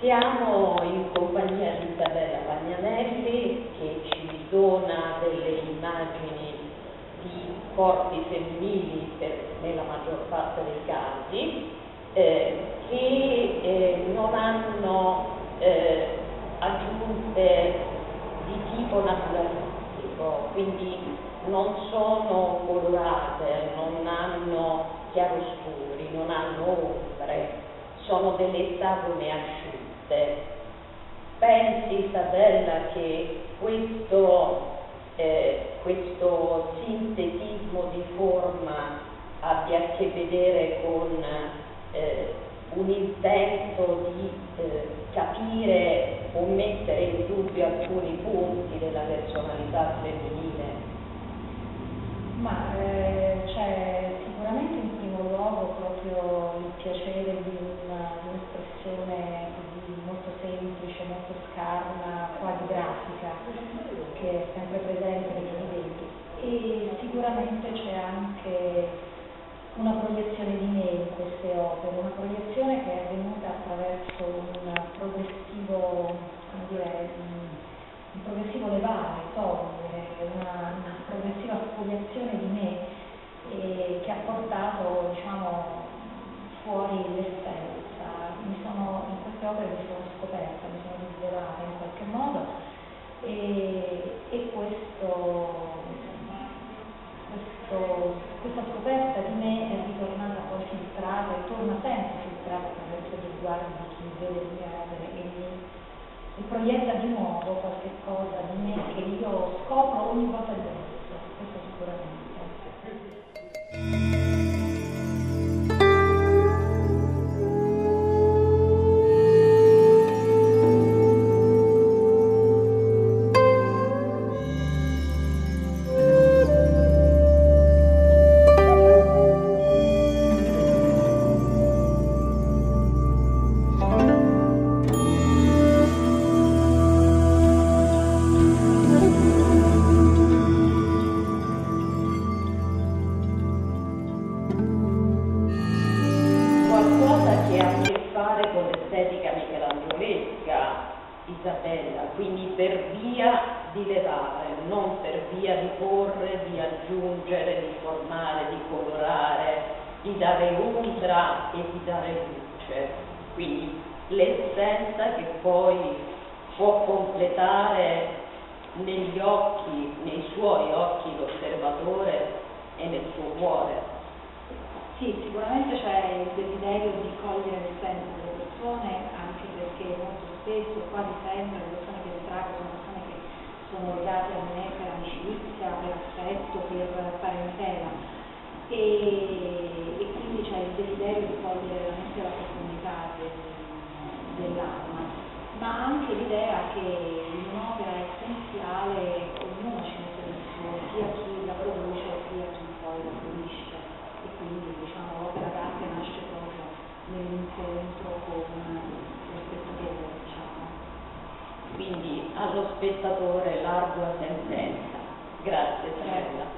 Siamo in compagnia di Isabella Pagnanelli che ci dona delle immagini di corpi femminili per, nella maggior parte dei casi eh, che eh, non hanno eh, aggiunte di tipo naturalistico, quindi non sono colorate, non hanno ombre, sono delle sagome asciutte. Pensi Isabella che questo, eh, questo sintetismo di forma abbia a che vedere con eh, un intento di eh, capire o mettere in dubbio alcuni punti della personalità femminile? Ma eh, c'è sicuramente in primo luogo proprio il piacere di, una, di un'espressione molto semplice, molto scarna, grafica, che è sempre presente nei movimenti. E sicuramente c'è anche una proiezione di me in queste opere, una proiezione che è avvenuta attraverso un progressivo, dire, un progressivo levare, togliere, una, una progressiva spoliazione di me eh, che ha portato diciamo, fuori l'essenza. In queste opere mi sono scoperta, mi sono rivelata in qualche modo e, e questo, questo, questa scoperta di me è ritornata poi filtrata e torna sempre filtrata attraverso gli sguardi di chi vede le mie opere e mi proietta di nuovo qualche cosa di me che io scopro Isabella, quindi per via di levare, non per via di porre, di aggiungere, di formare, di colorare, di dare umbra e di dare luce. Quindi l'essenza che poi può completare negli occhi, nei suoi occhi l'osservatore e nel suo cuore. Sì, sicuramente c'è il desiderio di cogliere l'essenza delle persone, spesso, quasi sempre, le persone che ritraggo sono persone che sono legate a me per amicizia, per affetto, per parentela. E, e quindi c'è il desiderio di cogliere veramente la profondità del, dell'anima, ma anche l'idea che un'opera essenziale ognuno ci mette del suo, sia chi la produce sia chi poi la fruisce e quindi diciamo l'opera d'arte nasce proprio nell'incontro con quindi allo spettatore l'ardua sentenza. Grazie Stella.